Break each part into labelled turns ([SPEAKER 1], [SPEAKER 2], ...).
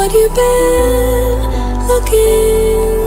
[SPEAKER 1] what you've been looking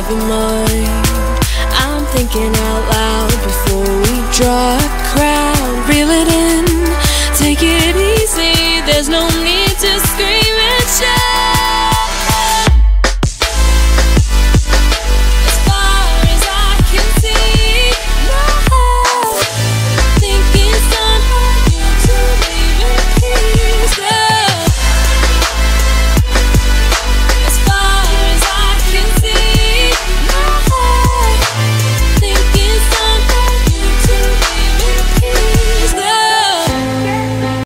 [SPEAKER 1] never mind. I'm thinking out loud before we draw a crowd. Reel it in, take it easy.